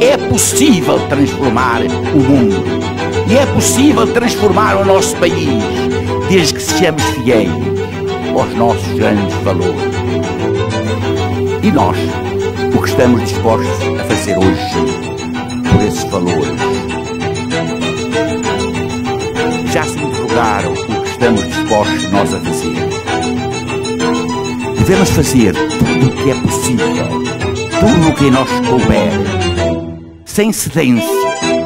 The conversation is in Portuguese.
É possível transformar o mundo. E é possível transformar o nosso país, desde que sejamos fiéis aos nossos grandes valores. E nós, o que estamos dispostos a fazer hoje por esses valores? Já se interrogaram o que estamos dispostos nós a fazer? Devemos fazer tudo o que é possível, tudo o que nós couber, sem cedência.